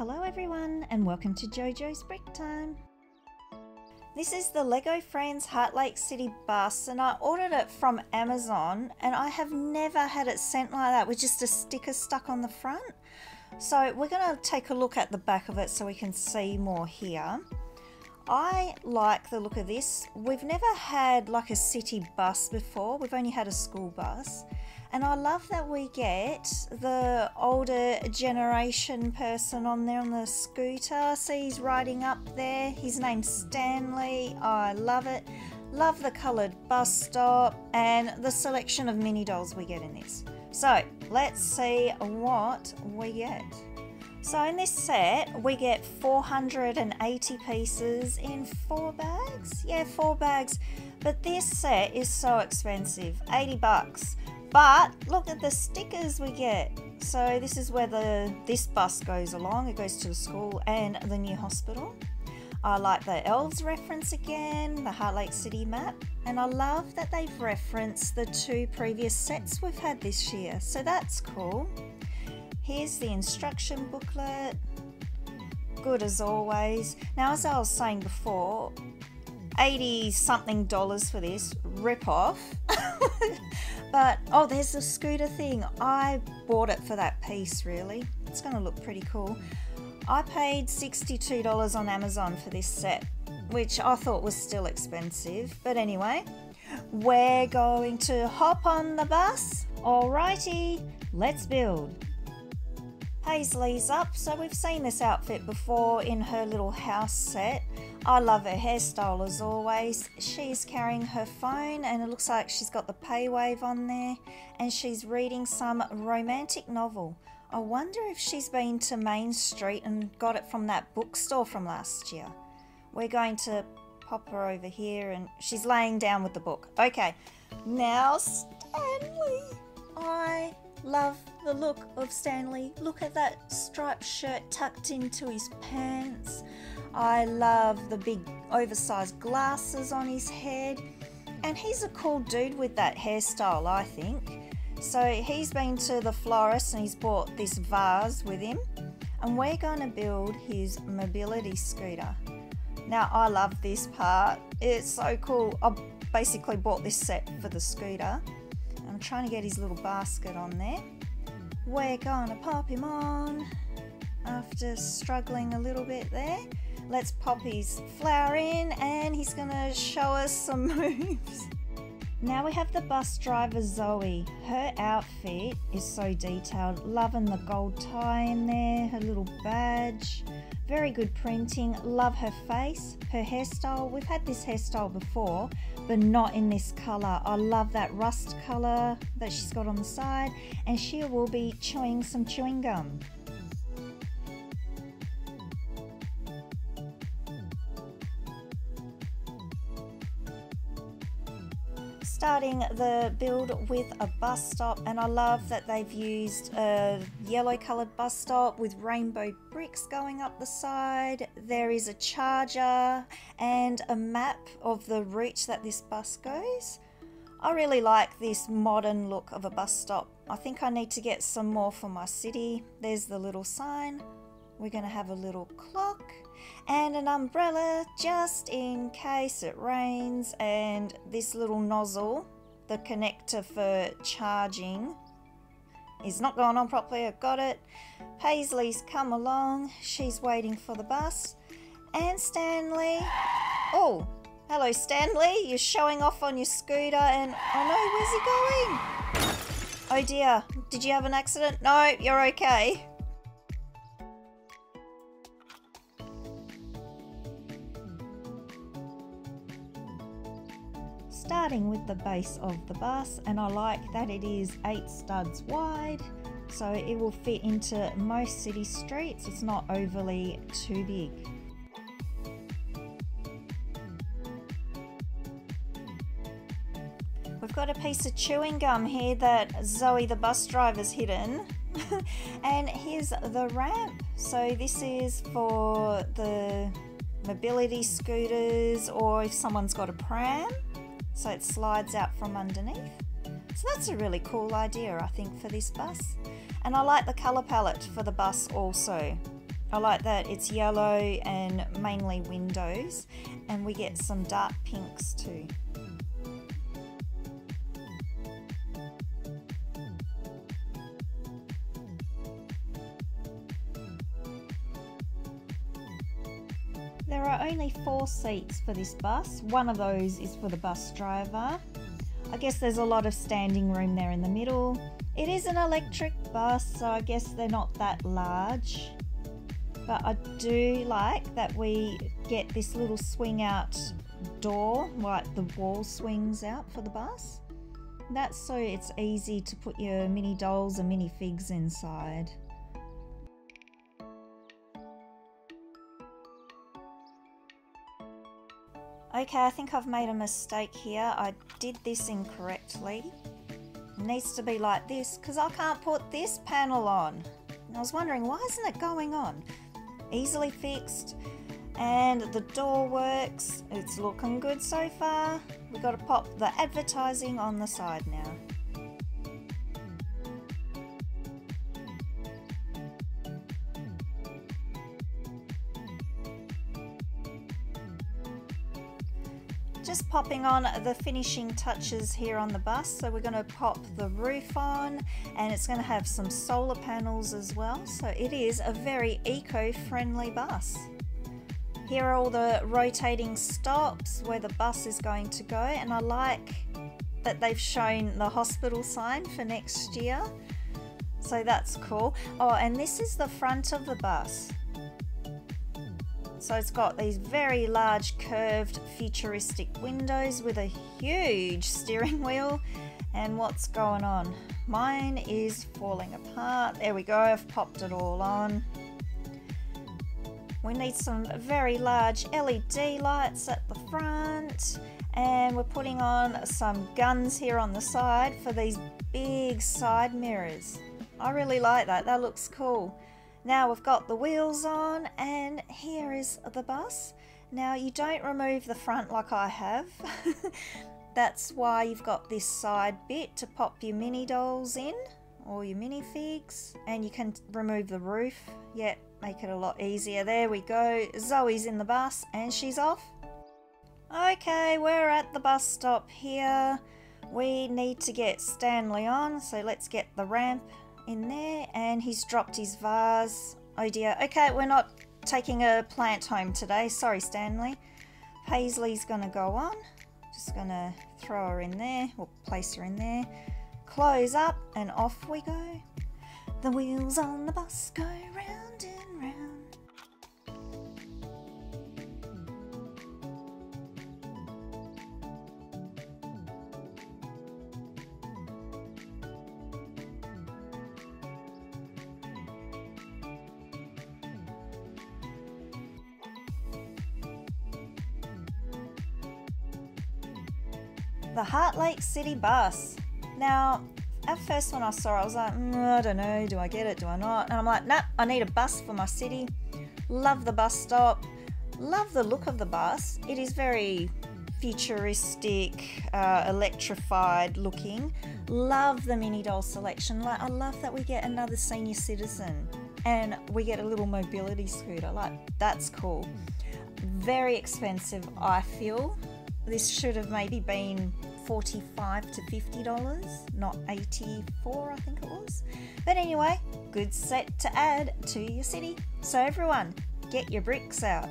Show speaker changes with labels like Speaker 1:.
Speaker 1: Hello everyone and welcome to JoJo's Brick Time. This is the Lego Friends Heartlake City bus and I ordered it from Amazon and I have never had it sent like that with just a sticker stuck on the front. So we're going to take a look at the back of it so we can see more here. I like the look of this. We've never had like a city bus before. We've only had a school bus. And I love that we get the older generation person on there on the scooter. See, he's riding up there. His name's Stanley. I love it. Love the coloured bus stop and the selection of mini dolls we get in this. So, let's see what we get. So in this set, we get 480 pieces in four bags. Yeah, four bags. But this set is so expensive, 80 bucks. But look at the stickers we get. So this is where the this bus goes along. It goes to the school and the new hospital. I like the elves reference again, the Heartlake City map, and I love that they've referenced the two previous sets we've had this year. So that's cool. Here's the instruction booklet. Good as always. Now, as I was saying before, 80 something dollars for this rip off. but oh, there's the scooter thing. I bought it for that piece, really. It's going to look pretty cool. I paid $62 on Amazon for this set, which I thought was still expensive. But anyway, we're going to hop on the bus. Alrighty, let's build. Paisley's up, so we've seen this outfit before in her little house set. I love her hairstyle as always. She's carrying her phone and it looks like she's got the paywave on there and she's reading some romantic novel. I wonder if she's been to Main Street and got it from that bookstore from last year. We're going to pop her over here and she's laying down with the book. Okay, now Stanley. I love the look of Stanley. Look at that striped shirt tucked into his pants. I love the big oversized glasses on his head. And he's a cool dude with that hairstyle, I think. So he's been to the florist and he's bought this vase with him. And we're going to build his mobility scooter. Now, I love this part. It's so cool. I basically bought this set for the scooter. Trying to get his little basket on there. We're to pop him on after struggling a little bit there. Let's pop his flower in and he's to show us some moves. Now we have the bus driver Zoe. Her outfit is so detailed. Loving the gold tie in there, her little badge. Very good printing. Love her face, her hairstyle. We've had this hairstyle before, but not in this colour. I love that rust colour that she's got on the side. And she will be chewing some chewing gum. Starting the build with a bus stop and I love that they've used a yellow coloured bus stop with rainbow bricks going up the side. There is a charger and a map of the route that this bus goes. I really like this modern look of a bus stop. I think I need to get some more for my city. There's the little sign. We're going to have a little clock and an umbrella just in case it rains and this little nozzle the connector for charging is not going on properly. I've got it. Paisley's come along. She's waiting for the bus. And Stanley. Oh hello Stanley. You're showing off on your scooter and oh no where's he going? Oh dear did you have an accident? No you're okay starting with the base of the bus and I like that it is 8 studs wide so it will fit into most city streets. It's not overly too big. We've got a piece of chewing gum here that Zoe the bus driver's hidden and here's the ramp. So this is for the mobility scooters or if someone's got a pram so it slides out from underneath. So that's a really cool idea I think for this bus. And I like the colour palette for the bus also. I like that it's yellow and mainly windows and we get some dark pinks too. Only four seats for this bus. One of those is for the bus driver. I guess there's a lot of standing room there in the middle. It is an electric bus, so I guess they're not that large. But I do like that we get this little swing out door, like the wall swings out for the bus. That's so it's easy to put your mini dolls and mini figs inside. Okay, I think I've made a mistake here. I did this incorrectly. It needs to be like this because I can't put this panel on. And I was wondering, why isn't it going on? Easily fixed. And the door works. It's looking good so far. We've got to pop the advertising on the side now. Just popping on the finishing touches here on the bus. So we're going to pop the roof on and it's going to have some solar panels as well. So it is a very eco-friendly bus. Here are all the rotating stops where the bus is going to go and I like that they've shown the hospital sign for next year. So that's cool. Oh and this is the front of the bus so it's got these very large curved futuristic windows with a huge steering wheel. And what's going on? Mine is falling apart. There we go, I've popped it all on. We need some very large LED lights at the front and we're putting on some guns here on the side for these big side mirrors. I really like that, that looks cool. Now we've got the wheels on and here is the bus. Now you don't remove the front like I have. That's why you've got this side bit to pop your mini dolls in or your minifigs and you can remove the roof. Yep, make it a lot easier. There we go. Zoe's in the bus and she's off. Okay, we're at the bus stop here. We need to get Stanley on, so let's get the ramp in there and he's dropped his vase. Oh dear. Okay, we're not taking a plant home today. Sorry, Stanley. Paisley's going to go on. Just going to throw her in there or place her in there. Close up and off we go. The wheels on the bus go round. The Heartlake City bus. Now, at first when I saw it, I was like, mm, I don't know, do I get it, do I not? And I'm like, nah, I need a bus for my city. Love the bus stop. Love the look of the bus. It is very futuristic, uh, electrified looking. Love the mini doll selection. Like, I love that we get another senior citizen and we get a little mobility scooter. Like, that's cool. Very expensive, I feel. This should have maybe been 45 to 50 dollars not 84 I think it was. But anyway good set to add to your city. So everyone get your bricks out